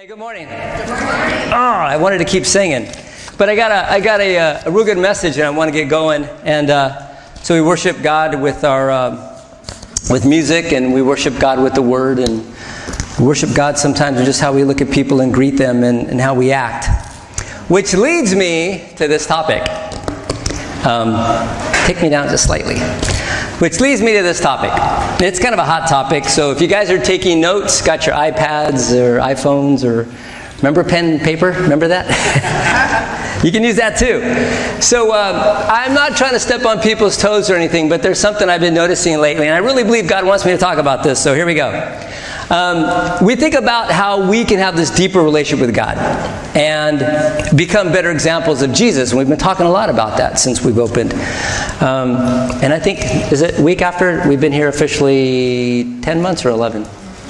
Hey, good morning. Oh, I wanted to keep singing, but I got a, I got a, uh, a real good message, and I want to get going. And uh, so we worship God with our uh, with music, and we worship God with the Word, and worship God sometimes in just how we look at people and greet them, and, and how we act. Which leads me to this topic. Um, take me down just slightly. Which leads me to this topic. It's kind of a hot topic, so if you guys are taking notes, got your iPads or iPhones or remember pen and paper? Remember that? you can use that too. So um, I'm not trying to step on people's toes or anything, but there's something I've been noticing lately, and I really believe God wants me to talk about this, so here we go. Um, we think about how we can have this deeper relationship with God and become better examples of Jesus. And we've been talking a lot about that since we've opened. Um, and I think, is it week after we've been here officially 10 months or 11?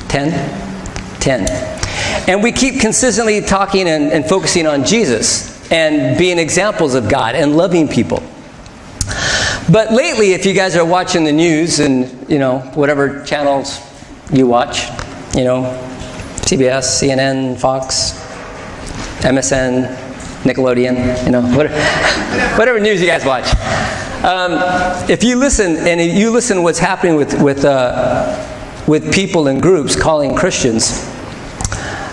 10? 10. And we keep consistently talking and, and focusing on Jesus and being examples of God and loving people. But lately, if you guys are watching the news and, you know, whatever channels you watch, you know, CBS, CNN, Fox, MSN, Nickelodeon, you know, whatever, whatever news you guys watch. Um, if you listen and you listen what's happening with with uh, with people and groups calling Christians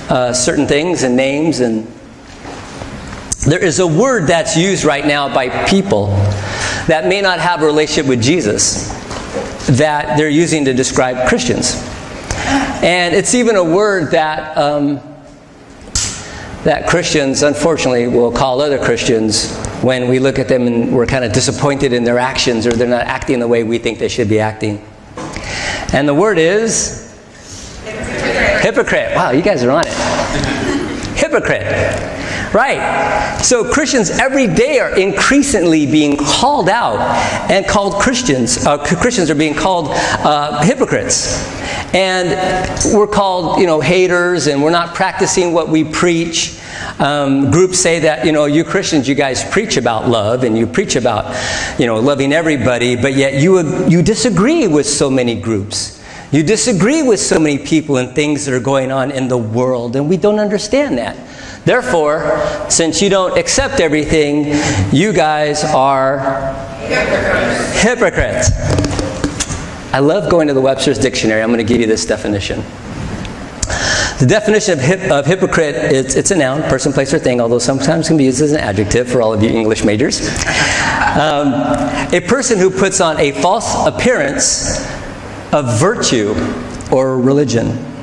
uh, certain things and names, and there is a word that's used right now by people that may not have a relationship with Jesus that they're using to describe Christians. And it's even a word that, um, that Christians, unfortunately, will call other Christians when we look at them and we're kind of disappointed in their actions or they're not acting the way we think they should be acting. And the word is hypocrite. hypocrite. Wow, you guys are on it. hypocrite. Right. So Christians every day are increasingly being called out and called Christians. Uh, Christians are being called uh, hypocrites. And we're called, you know, haters and we're not practicing what we preach. Um, groups say that, you know, you Christians, you guys preach about love and you preach about, you know, loving everybody, but yet you, you disagree with so many groups. You disagree with so many people and things that are going on in the world, and we don't understand that. Therefore, since you don't accept everything, you guys are hypocrites. I love going to the Webster's Dictionary. I'm going to give you this definition. The definition of, hip, of hypocrite is it's a noun, person, place, or thing, although sometimes can be used as an adjective for all of you English majors. Um, a person who puts on a false appearance of virtue or religion.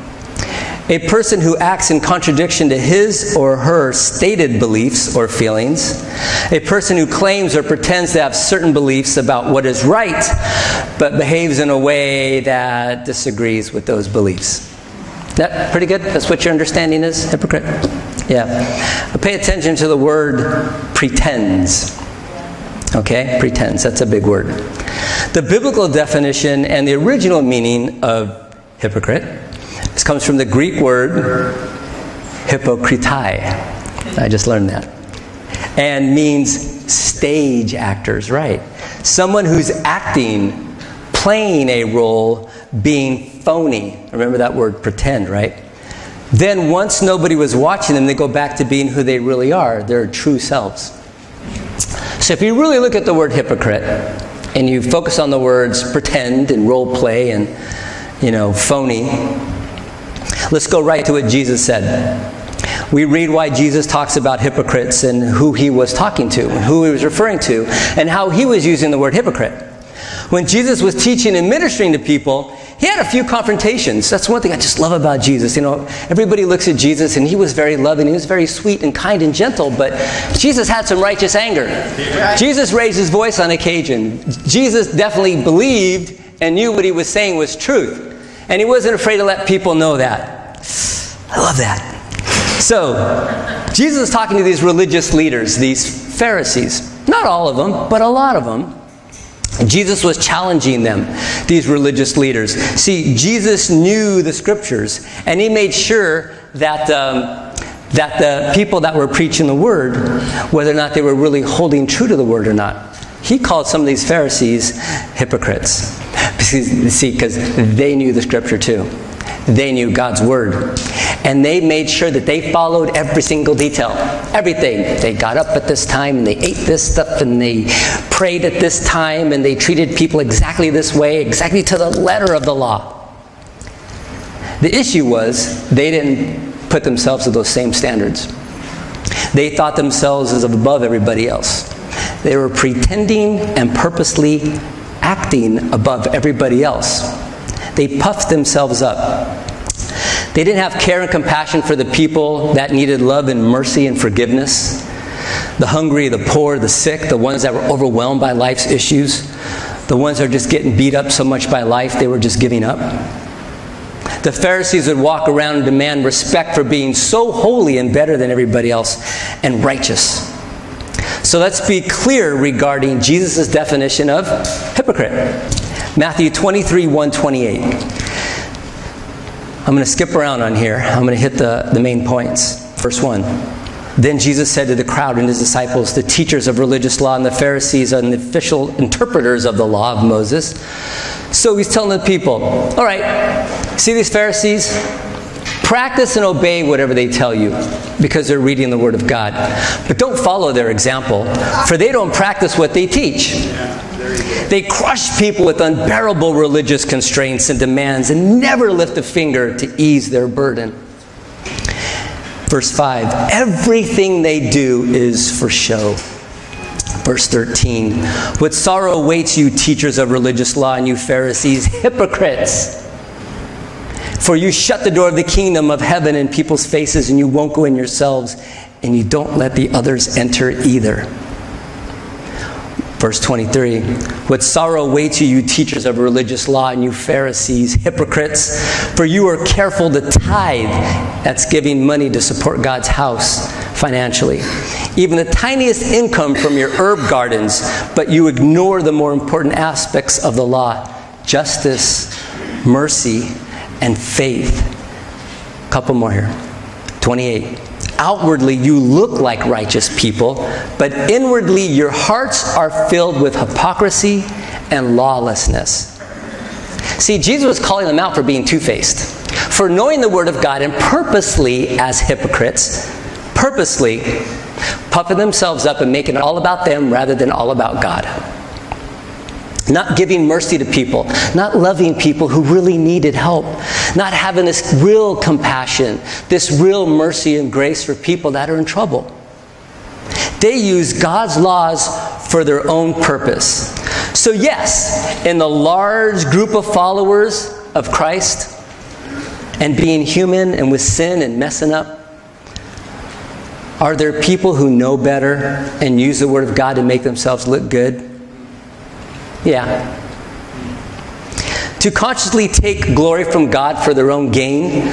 A person who acts in contradiction to his or her stated beliefs or feelings. A person who claims or pretends to have certain beliefs about what is right, but behaves in a way that disagrees with those beliefs. That pretty good? That's what your understanding is? Hypocrite? Yeah. But pay attention to the word pretends. Okay? Pretends. That's a big word. The biblical definition and the original meaning of hypocrite comes from the Greek word hypocritai. I just learned that. And means stage actors, right? Someone who's acting, playing a role, being phony. Remember that word pretend, right? Then once nobody was watching them, they go back to being who they really are, their true selves. So if you really look at the word hypocrite and you focus on the words pretend and role play and you know phony, let's go right to what Jesus said. We read why Jesus talks about hypocrites and who he was talking to, and who he was referring to, and how he was using the word hypocrite. When Jesus was teaching and ministering to people, he had a few confrontations. That's one thing I just love about Jesus. You know, everybody looks at Jesus and he was very loving, he was very sweet and kind and gentle, but Jesus had some righteous anger. Jesus raised his voice on occasion. Jesus definitely believed and knew what he was saying was truth. And he wasn't afraid to let people know that. I love that. So, Jesus is talking to these religious leaders, these Pharisees. Not all of them, but a lot of them. Jesus was challenging them, these religious leaders. See, Jesus knew the scriptures, and he made sure that, um, that the people that were preaching the word, whether or not they were really holding true to the word or not, he called some of these Pharisees hypocrites. See, because they knew the scripture too. They knew God's word. And they made sure that they followed every single detail. Everything. They got up at this time and they ate this stuff and they prayed at this time and they treated people exactly this way, exactly to the letter of the law. The issue was they didn't put themselves to those same standards. They thought themselves as above everybody else. They were pretending and purposely acting above everybody else. They puffed themselves up. They didn't have care and compassion for the people that needed love and mercy and forgiveness the hungry, the poor, the sick, the ones that were overwhelmed by life's issues, the ones that are just getting beat up so much by life they were just giving up. The Pharisees would walk around and demand respect for being so holy and better than everybody else and righteous. So let's be clear regarding Jesus' definition of hypocrite. Matthew 23 128. I'm going to skip around on here. I'm going to hit the, the main points. Verse 1. Then Jesus said to the crowd and his disciples, the teachers of religious law and the Pharisees and the official interpreters of the law of Moses. So he's telling the people, all right, see these Pharisees? Practice and obey whatever they tell you because they're reading the Word of God. But don't follow their example, for they don't practice what they teach. They crush people with unbearable religious constraints and demands and never lift a finger to ease their burden. Verse 5 Everything they do is for show. Verse 13 What sorrow awaits you, teachers of religious law, and you Pharisees, hypocrites! For you shut the door of the kingdom of heaven in people's faces, and you won't go in yourselves, and you don't let the others enter either. Verse 23 What sorrow awaits you, you teachers of religious law, and you Pharisees, hypocrites, for you are careful to tithe. That's giving money to support God's house financially. Even the tiniest income from your herb gardens, but you ignore the more important aspects of the law justice, mercy, and faith. Couple more here. 28. Outwardly, you look like righteous people, but inwardly, your hearts are filled with hypocrisy and lawlessness. See, Jesus was calling them out for being two faced, for knowing the Word of God and purposely, as hypocrites, purposely puffing themselves up and making it all about them rather than all about God not giving mercy to people, not loving people who really needed help, not having this real compassion, this real mercy and grace for people that are in trouble. They use God's laws for their own purpose. So, yes, in the large group of followers of Christ, and being human and with sin and messing up, are there people who know better and use the Word of God to make themselves look good? Yeah. To consciously take glory from God for their own gain.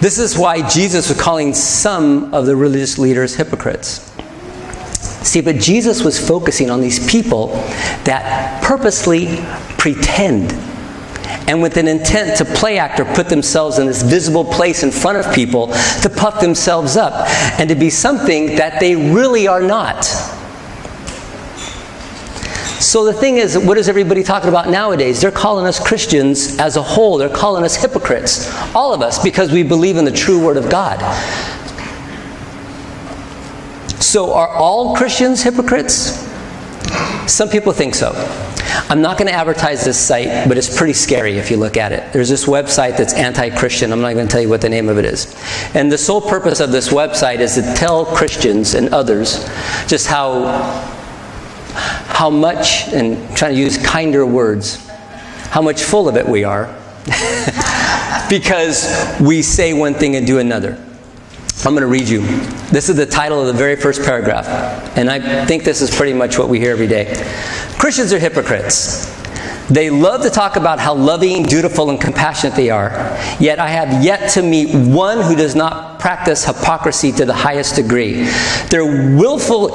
This is why Jesus was calling some of the religious leaders hypocrites. See, but Jesus was focusing on these people that purposely pretend and with an intent to play act or put themselves in this visible place in front of people to puff themselves up and to be something that they really are not. So the thing is, what is everybody talking about nowadays? They're calling us Christians as a whole. They're calling us hypocrites. All of us, because we believe in the true Word of God. So are all Christians hypocrites? Some people think so. I'm not going to advertise this site, but it's pretty scary if you look at it. There's this website that's anti Christian. I'm not going to tell you what the name of it is. And the sole purpose of this website is to tell Christians and others just how how much, and trying to use kinder words, how much full of it we are because we say one thing and do another. I'm going to read you. This is the title of the very first paragraph, and I think this is pretty much what we hear every day. Christians are hypocrites. They love to talk about how loving, dutiful, and compassionate they are, yet I have yet to meet one who does not practice hypocrisy to the highest degree. Their willful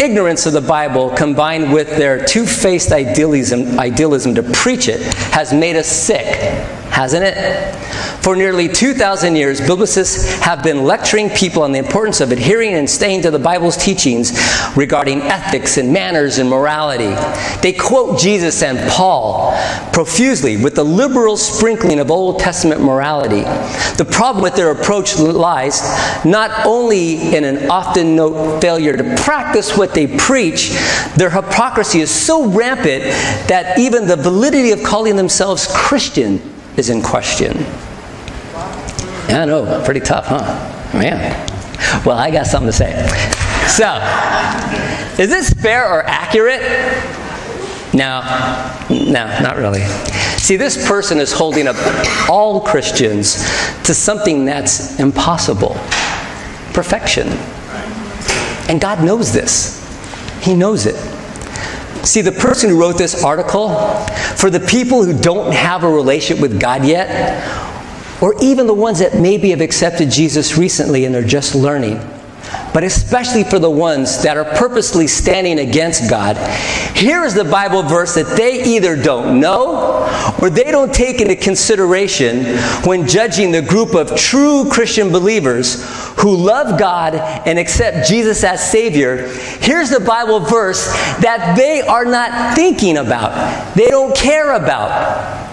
ignorance of the Bible combined with their two faced idealism, idealism to preach it has made us sick. Hasn't it? For nearly 2,000 years, biblicists have been lecturing people on the importance of adhering and staying to the Bible's teachings regarding ethics and manners and morality. They quote Jesus and Paul profusely with the liberal sprinkling of Old Testament morality. The problem with their approach lies not only in an often note failure to practice what they preach, their hypocrisy is so rampant that even the validity of calling themselves Christian is in question. I know, pretty tough, huh? Man. Well, I got something to say. So, is this fair or accurate? No, no, not really. See, this person is holding up all Christians to something that's impossible perfection. And God knows this, He knows it. See, the person who wrote this article, for the people who don't have a relationship with God yet, or even the ones that maybe have accepted Jesus recently and they're just learning, but especially for the ones that are purposely standing against God, here is the Bible verse that they either don't know or they don't take into consideration when judging the group of true Christian believers who love God and accept Jesus as Savior. Here's the Bible verse that they are not thinking about, they don't care about.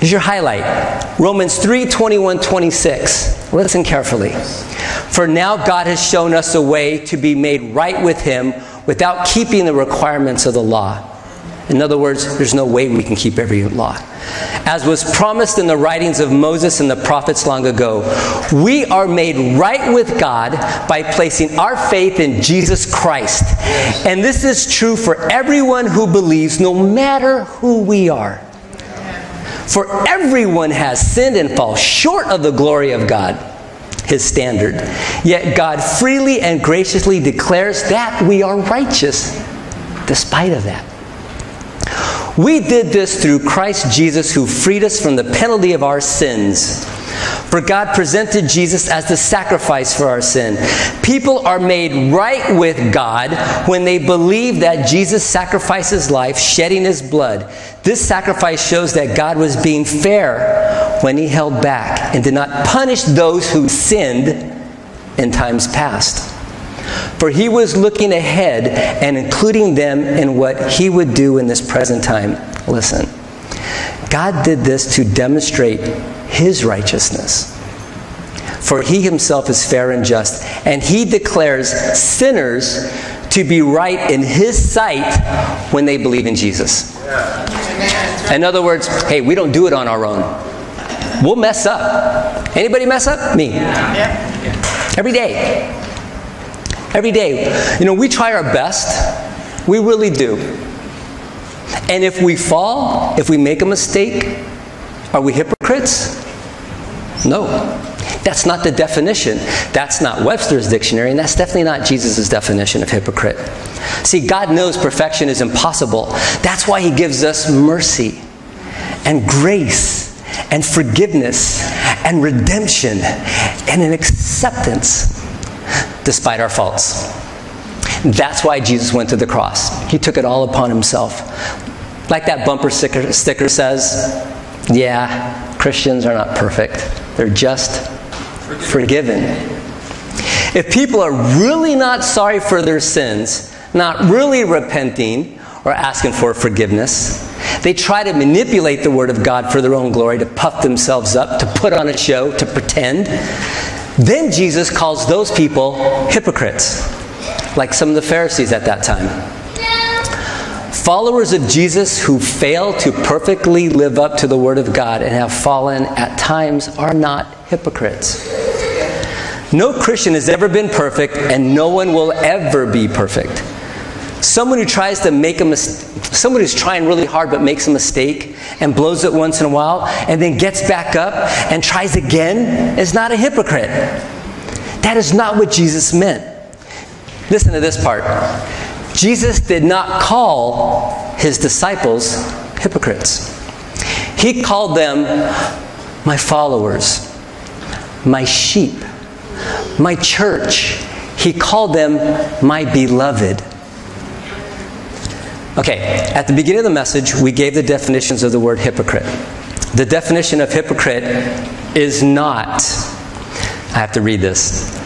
Here's your highlight Romans 3 21 26. Listen carefully. For now God has shown us a way to be made right with Him without keeping the requirements of the law. In other words, there's no way we can keep every law. As was promised in the writings of Moses and the prophets long ago, we are made right with God by placing our faith in Jesus Christ. And this is true for everyone who believes, no matter who we are. For everyone has sinned and falls short of the glory of God, his standard. Yet God freely and graciously declares that we are righteous despite of that. We did this through Christ Jesus who freed us from the penalty of our sins. For God presented Jesus as the sacrifice for our sin. People are made right with God when they believe that Jesus sacrificed his life, shedding his blood. This sacrifice shows that God was being fair when he held back and did not punish those who sinned in times past. For he was looking ahead and including them in what he would do in this present time. Listen, God did this to demonstrate his righteousness. For he himself is fair and just, and he declares sinners to be right in his sight when they believe in Jesus. In other words, hey, we don't do it on our own. We'll mess up. Anybody mess up? Me. Every day. Every day. You know, we try our best. We really do. And if we fall, if we make a mistake, are we hypocrites? No. That's not the definition. That's not Webster's dictionary, and that's definitely not Jesus' definition of hypocrite. See, God knows perfection is impossible. That's why He gives us mercy and grace and forgiveness and redemption and an acceptance despite our faults. That's why Jesus went to the cross. He took it all upon himself. Like that bumper sticker, sticker says, yeah, Christians are not perfect. They're just forgiven. If people are really not sorry for their sins, not really repenting or asking for forgiveness, they try to manipulate the Word of God for their own glory, to puff themselves up, to put on a show, to pretend. Then Jesus calls those people hypocrites, like some of the Pharisees at that time. Followers of Jesus who fail to perfectly live up to the Word of God and have fallen at times are not hypocrites. No Christian has ever been perfect, and no one will ever be perfect. Someone who tries to make a mistake, someone who's trying really hard but makes a mistake and blows it once in a while and then gets back up and tries again is not a hypocrite. That is not what Jesus meant. Listen to this part. Jesus did not call his disciples hypocrites. He called them my followers, my sheep, my church. He called them my beloved. Okay, at the beginning of the message, we gave the definitions of the word hypocrite. the definition of hypocrite is not, I have to read this.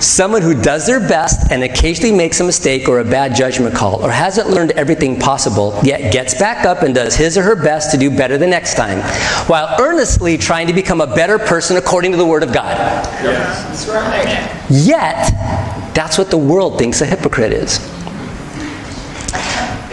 Someone who does their best and occasionally makes a mistake or a bad judgment call, or hasn't learned everything possible, yet gets back up and does his or her best to do better the next time, while earnestly trying to become a better person according to the Word of God. Yes, that's right. Yet, that's what the world thinks a hypocrite is.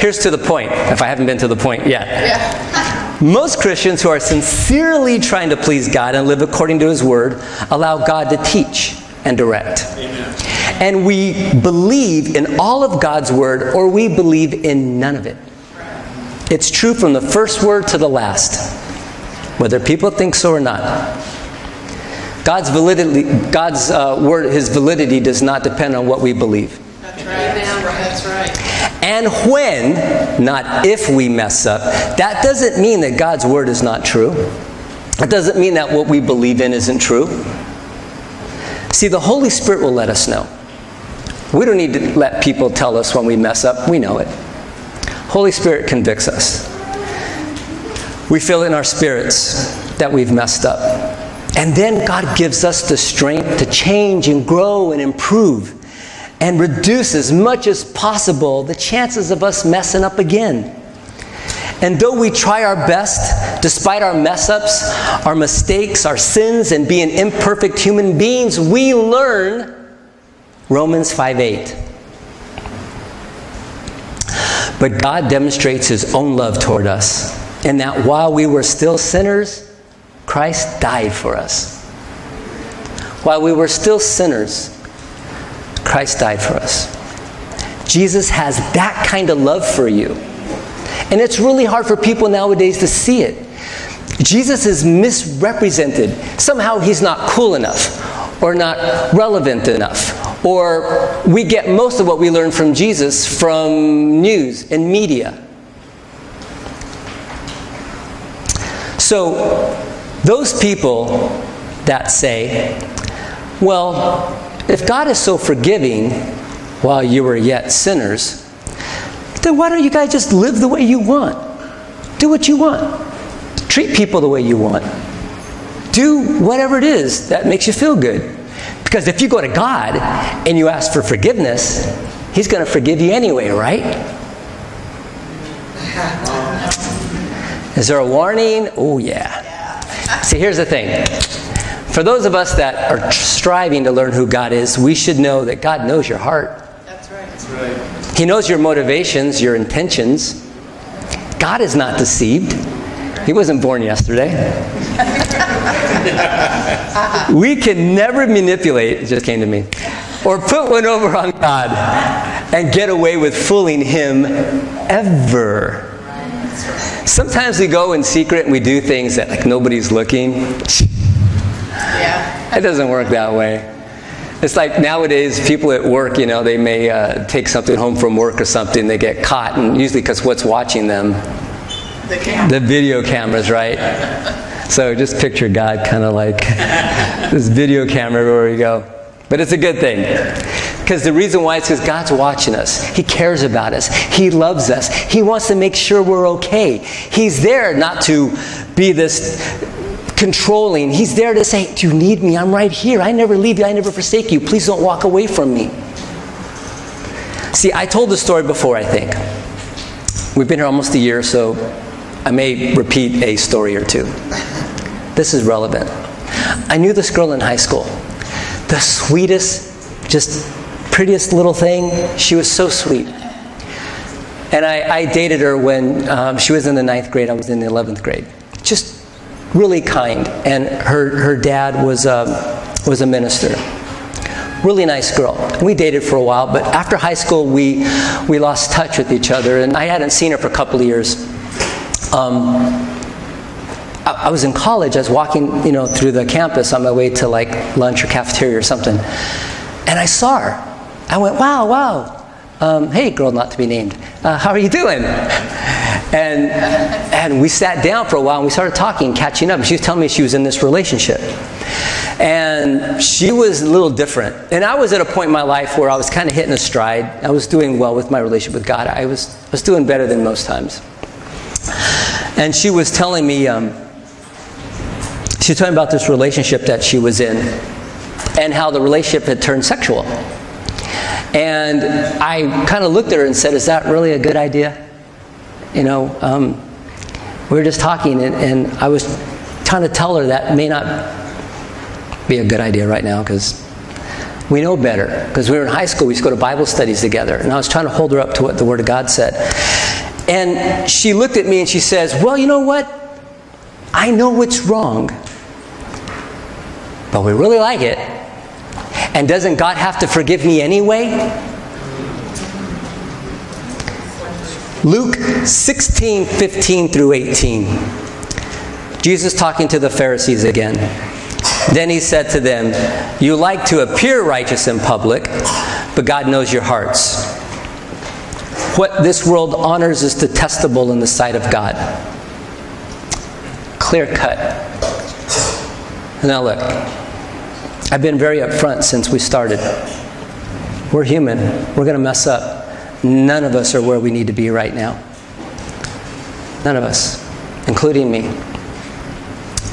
Here's to the point, if I haven't been to the point yet. Yeah. Most Christians who are sincerely trying to please God and live according to His Word allow God to teach and direct. Amen. And we believe in all of God's Word or we believe in none of it. It's true from the first word to the last, whether people think so or not. God's validity, God's uh, word, His validity does not depend on what we believe. That's right. And when, not if we mess up, that doesn't mean that God's word is not true. It doesn't mean that what we believe in isn't true. See, the Holy Spirit will let us know. We don't need to let people tell us when we mess up, we know it. Holy Spirit convicts us. We feel in our spirits that we've messed up. And then God gives us the strength to change and grow and improve and reduce as much as possible the chances of us messing up again. And though we try our best, despite our mess ups, our mistakes, our sins, and being imperfect human beings, we learn Romans 5 8. But God demonstrates His own love toward us, in that while we were still sinners, Christ died for us. While we were still sinners, Christ died for us. Jesus has that kind of love for you. And it's really hard for people nowadays to see it. Jesus is misrepresented. Somehow he's not cool enough or not relevant enough. Or we get most of what we learn from Jesus from news and media. So, those people that say, well, if God is so forgiving while you were yet sinners, then why don't you guys just live the way you want? Do what you want. Treat people the way you want. Do whatever it is that makes you feel good. Because if you go to God and you ask for forgiveness, He's going to forgive you anyway, right? Is there a warning? Oh, yeah. See, here's the thing. For those of us that are striving to learn who God is, we should know that God knows your heart. That's right. That's right. He knows your motivations, your intentions. God is not deceived. He wasn't born yesterday. we can never manipulate, it just came to me, or put one over on God and get away with fooling Him ever. Sometimes we go in secret and we do things that like nobody's looking. Yeah. It doesn't work that way. It's like nowadays, people at work, you know, they may uh, take something home from work or something, they get caught, and usually because what's watching them? The camera. The video cameras, right? So just picture God kind of like this video camera everywhere you go. But it's a good thing. Because the reason why is because God's watching us. He cares about us. He loves us. He wants to make sure we're okay. He's there not to be this controlling. He's there to say, Do you need me? I'm right here. I never leave you. I never forsake you. Please don't walk away from me. See, I told the story before, I think. We've been here almost a year, so I may repeat a story or two. This is relevant. I knew this girl in high school. The sweetest, just prettiest little thing. She was so sweet. And I, I dated her when um, she was in the ninth grade, I was in the 11th grade. Really kind. And her, her dad was, um, was a minister. Really nice girl. We dated for a while, but after high school, we, we lost touch with each other, and I hadn't seen her for a couple of years. Um, I, I was in college. I was walking, you know, through the campus on my way to like lunch or cafeteria or something, and I saw her. I went, "Wow, wow! Um, hey, girl, not to be named. Uh, how are you doing?" And and we sat down for a while and we started talking, catching up. She was telling me she was in this relationship, and she was a little different. And I was at a point in my life where I was kind of hitting a stride. I was doing well with my relationship with God. I was I was doing better than most times. And she was telling me, um, She was talking about this relationship that she was in and how the relationship had turned sexual. And I kind of looked at her and said, Is that really a good idea? You know, um, we were just talking, and, and I was trying to tell her that may not be a good idea right now because we know better. Because we were in high school, we used to go to Bible studies together, and I was trying to hold her up to what the Word of God said. And she looked at me and she says, Well, you know what? I know what's wrong, but we really like it. And doesn't God have to forgive me anyway? Luke 16, 15 through 18. Jesus talking to the Pharisees again. Then he said to them, You like to appear righteous in public, but God knows your hearts. What this world honors is detestable in the sight of God. Clear cut. Now, look, I've been very upfront since we started. We're human, we're going to mess up. None of us are where we need to be right now. None of us, including me.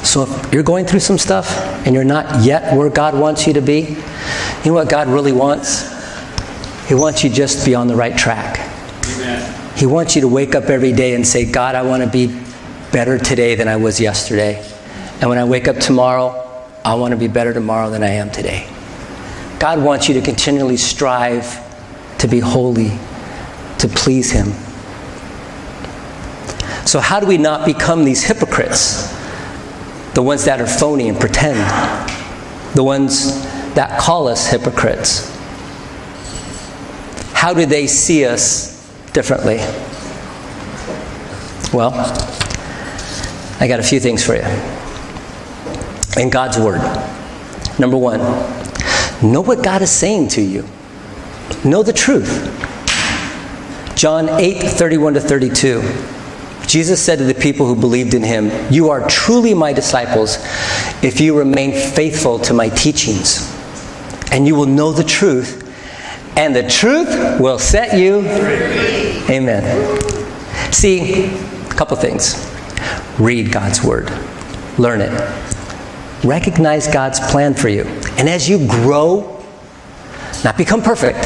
So if you're going through some stuff and you're not yet where God wants you to be, you know what God really wants? He wants you just to be on the right track. Amen. He wants you to wake up every day and say, God, I want to be better today than I was yesterday. And when I wake up tomorrow, I want to be better tomorrow than I am today. God wants you to continually strive to be holy, to please Him. So, how do we not become these hypocrites? The ones that are phony and pretend, the ones that call us hypocrites. How do they see us differently? Well, I got a few things for you. In God's Word. Number one, know what God is saying to you. Know the truth. John 8 31 to 32. Jesus said to the people who believed in him, You are truly my disciples if you remain faithful to my teachings. And you will know the truth, and the truth will set you free. Amen. See, a couple things. Read God's word, learn it, recognize God's plan for you. And as you grow, not become perfect,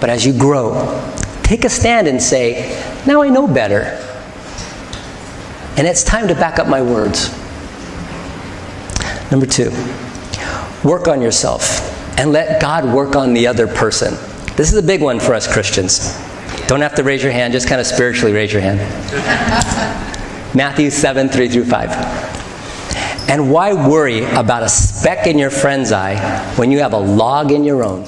but as you grow, take a stand and say, Now I know better. And it's time to back up my words. Number two, work on yourself and let God work on the other person. This is a big one for us Christians. Don't have to raise your hand, just kind of spiritually raise your hand. Matthew 7 3 through 5. And why worry about a speck in your friend's eye when you have a log in your own?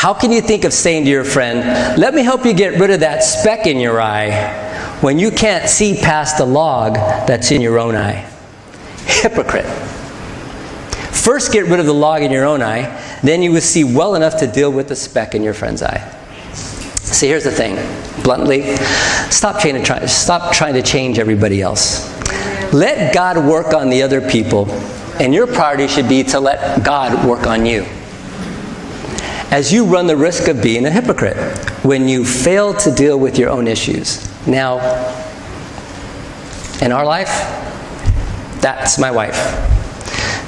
How can you think of saying to your friend, Let me help you get rid of that speck in your eye, when you can't see past the log that's in your own eye? Hypocrite. First, get rid of the log in your own eye, then you will see well enough to deal with the speck in your friend's eye. See, here's the thing bluntly stop trying to, try, stop trying to change everybody else. Let God work on the other people, and your priority should be to let God work on you. As you run the risk of being a hypocrite when you fail to deal with your own issues. Now, in our life, that's my wife.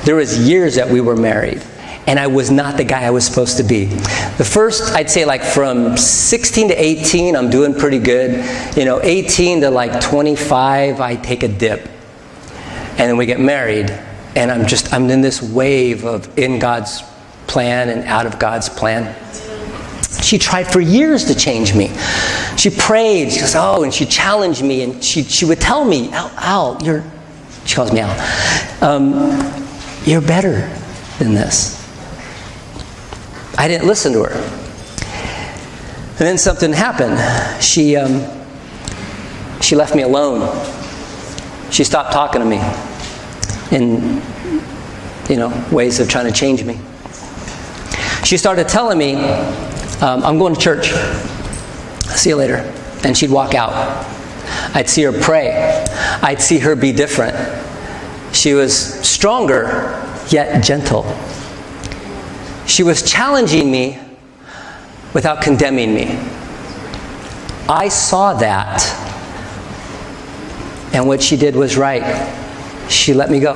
There was years that we were married and I was not the guy I was supposed to be. The first, I'd say like from 16 to 18, I'm doing pretty good. You know, 18 to like 25, I take a dip. And then we get married, and I'm just, I'm in this wave of in God's plan and out of God's plan. She tried for years to change me. She prayed, she goes, oh, and she challenged me, and she, she would tell me, Al, Al, you're, she calls me Al, um, you're better than this. I didn't listen to her. And then something happened. She, um, she left me alone. She stopped talking to me in, you know, ways of trying to change me. She started telling me, um, I'm going to church. See you later. And she'd walk out. I'd see her pray. I'd see her be different. She was stronger, yet gentle. She was challenging me without condemning me. I saw that. And what she did was right. She let me go.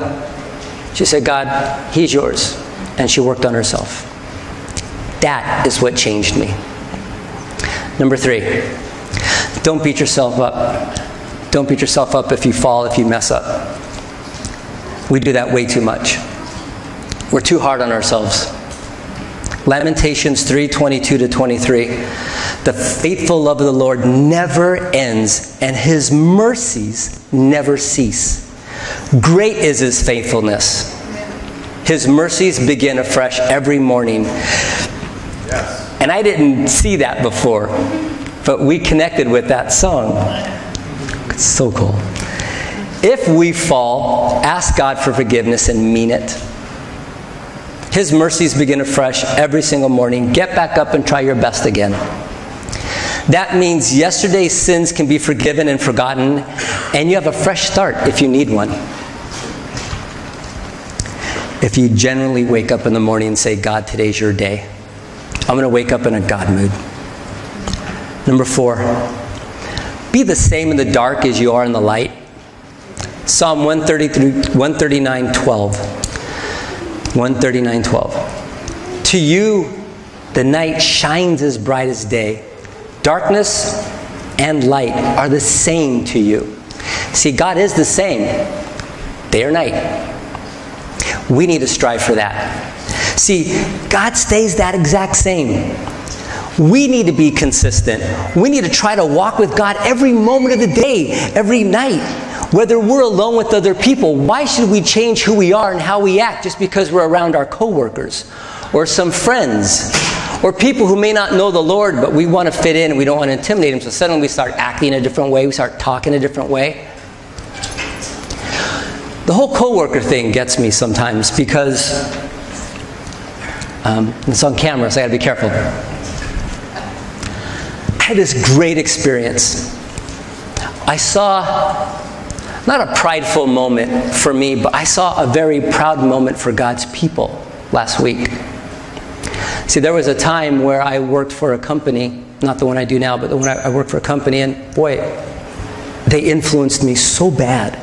She said, God, He's yours. And she worked on herself. That is what changed me. Number three, don't beat yourself up. Don't beat yourself up if you fall, if you mess up. We do that way too much. We're too hard on ourselves. Lamentations 3:22 to 23. The faithful love of the Lord never ends, and his mercies never cease. Great is his faithfulness. His mercies begin afresh every morning. And I didn't see that before, but we connected with that song. It's so cool. If we fall, ask God for forgiveness and mean it. His mercies begin afresh every single morning. Get back up and try your best again. That means yesterday's sins can be forgiven and forgotten, and you have a fresh start if you need one. If you generally wake up in the morning and say, God, today's your day, I'm going to wake up in a God mood. Number four, be the same in the dark as you are in the light. Psalm 139 12. 139 12. To you, the night shines as bright as day. Darkness and light are the same to you. See, God is the same day or night. We need to strive for that. See, God stays that exact same. We need to be consistent. We need to try to walk with God every moment of the day, every night. Whether we're alone with other people, why should we change who we are and how we act just because we're around our coworkers or some friends or people who may not know the Lord, but we want to fit in and we don't want to intimidate them. So suddenly we start acting a different way, we start talking a different way. The whole coworker thing gets me sometimes because um, it's on camera, so I got to be careful. I had this great experience. I saw not a prideful moment for me, but I saw a very proud moment for God's people last week. See, there was a time where I worked for a company, not the one I do now, but the one I, I worked for a company, and boy, they influenced me so bad.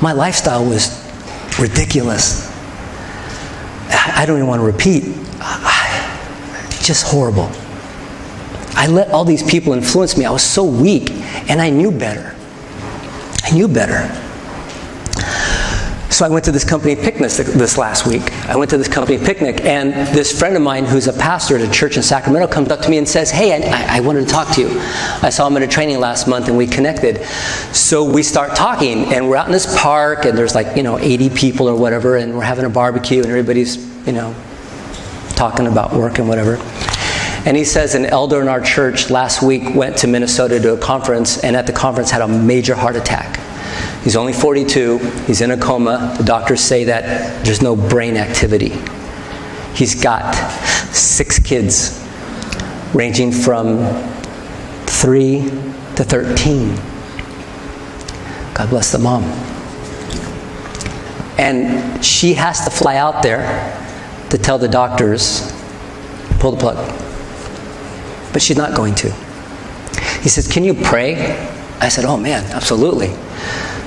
My lifestyle was ridiculous. I don't even want to repeat. Just horrible. I let all these people influence me. I was so weak, and I knew better. I knew better. So I went to this company picnic this last week. I went to this company picnic, and this friend of mine who's a pastor at a church in Sacramento comes up to me and says, Hey, I, I wanted to talk to you. I saw him at a training last month, and we connected. So we start talking, and we're out in this park, and there's like, you know, 80 people or whatever, and we're having a barbecue, and everybody's, you know, talking about work and whatever. And he says an elder in our church last week went to Minnesota to a conference and at the conference had a major heart attack. He's only 42, he's in a coma. The doctors say that there's no brain activity. He's got six kids, ranging from 3 to 13. God bless the mom. And she has to fly out there to tell the doctors, pull the plug but she's not going to. He says, Can you pray? I said, Oh man, absolutely.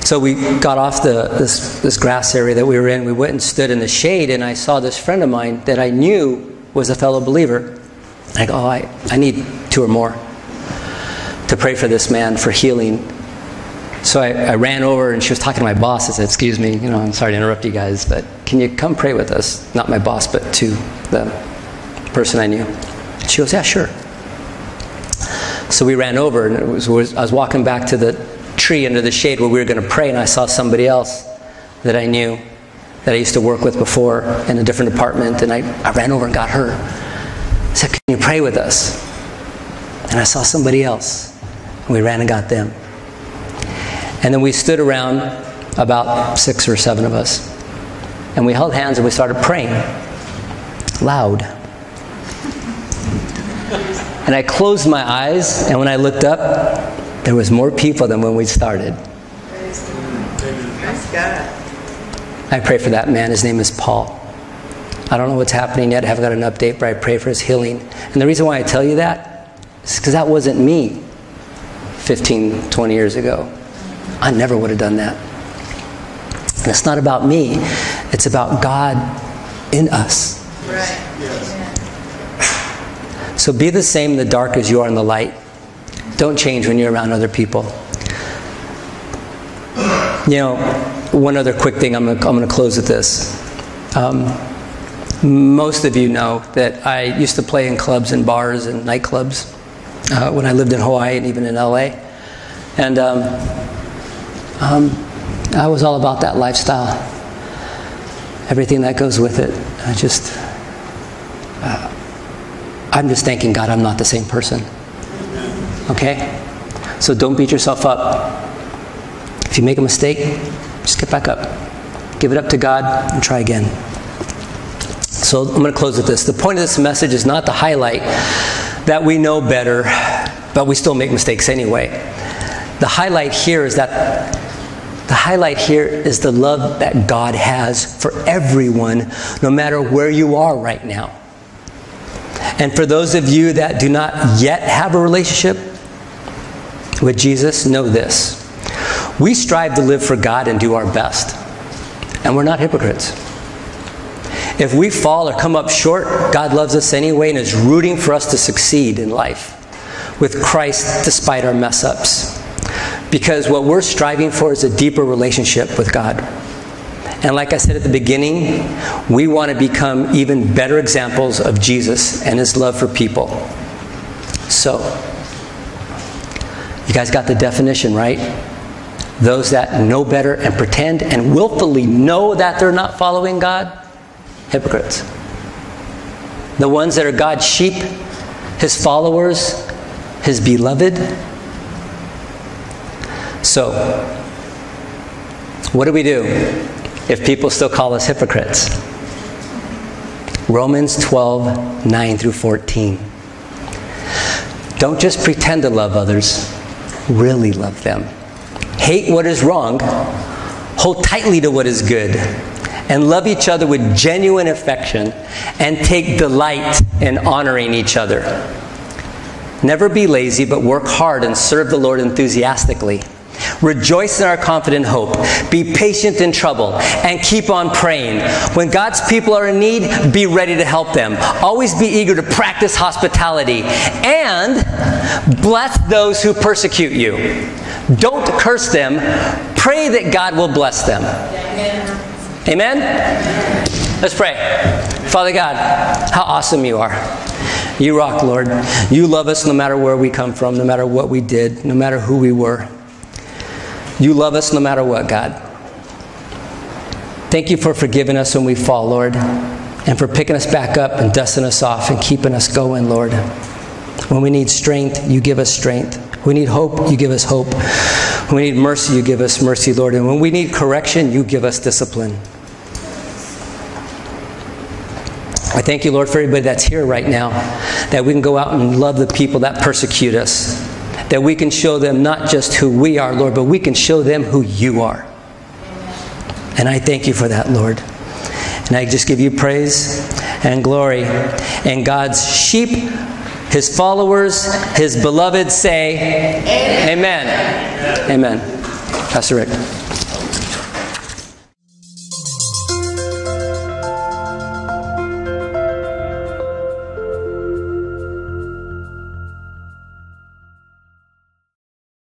So we got off the, this, this grass area that we were in. We went and stood in the shade, and I saw this friend of mine that I knew was a fellow believer. I go, Oh, I, I need two or more to pray for this man for healing. So I, I ran over, and she was talking to my boss. I said, Excuse me, you know, I'm sorry to interrupt you guys, but can you come pray with us? Not my boss, but to the person I knew. She goes, Yeah, sure. So we ran over, and was, I was walking back to the tree under the shade where we were going to pray, and I saw somebody else that I knew that I used to work with before in a different department, and I, I ran over and got her. I said, Can you pray with us? And I saw somebody else, and we ran and got them. And then we stood around, about six or seven of us, and we held hands and we started praying loud. And I closed my eyes, and when I looked up, there was more people than when we started. I pray for that man. His name is Paul. I don't know what's happening yet. I haven't got an update, but I pray for his healing. And the reason why I tell you that is because that wasn't me 15, 20 years ago. I never would have done that. And it's not about me, it's about God in us. Right. So be the same in the dark as you are in the light. Don't change when you're around other people. You know, one other quick thing, I'm going to, close with this. Um, most of you know that I used to play in clubs and bars and nightclubs uh, when I lived in Hawaii and even in LA. And um, um, I was all about that lifestyle, everything that goes with it. I just, uh, I'm just thanking God I'm not the same person. Okay? So don't beat yourself up. If you make a mistake, just get back up. Give it up to God and try again. So I'm going to close with this. The point of this message is not to highlight that we know better, but we still make mistakes anyway. The highlight here is that the highlight here is the love that God has for everyone, no matter where you are right now. And for those of you that do not yet have a relationship with Jesus, know this. We strive to live for God and do our best. And we're not hypocrites. If we fall or come up short, God loves us anyway and is rooting for us to succeed in life with Christ despite our mess ups. Because what we're striving for is a deeper relationship with God. And like I said at the beginning, we want to become even better examples of Jesus and his love for people. So, you guys got the definition, right? Those that know better and pretend and willfully know that they're not following God, hypocrites. The ones that are God's sheep, his followers, his beloved. So, what do we do if people still call us hypocrites? Romans 12, 9 through 14. Don't just pretend to love others, really love them. Hate what is wrong, hold tightly to what is good, and love each other with genuine affection, and take delight in honoring each other. Never be lazy, but work hard and serve the Lord enthusiastically. Rejoice in our confident hope. Be patient in trouble and keep on praying. When God's people are in need, be ready to help them. Always be eager to practice hospitality and bless those who persecute you. Don't curse them. Pray that God will bless them. Amen? Let's pray. Father God, how awesome you are. You rock, Lord. You love us no matter where we come from, no matter what we did, no matter who we were. You love us no matter what, God. Thank you for forgiving us when we fall, Lord, and for picking us back up and dusting us off and keeping us going, Lord. When we need strength, you give us strength. We need hope, you give us hope. When we need mercy, you give us mercy, Lord. And when we need correction, you give us discipline. I thank you, Lord, for everybody that's here right now, that we can go out and love the people that persecute us, that we can show them not just who we are, Lord, but we can show them who you are. And I thank you for that, Lord. And I just give you praise and glory. And God's sheep, his followers, his beloved say, Amen. Amen. Amen. Pastor Rick.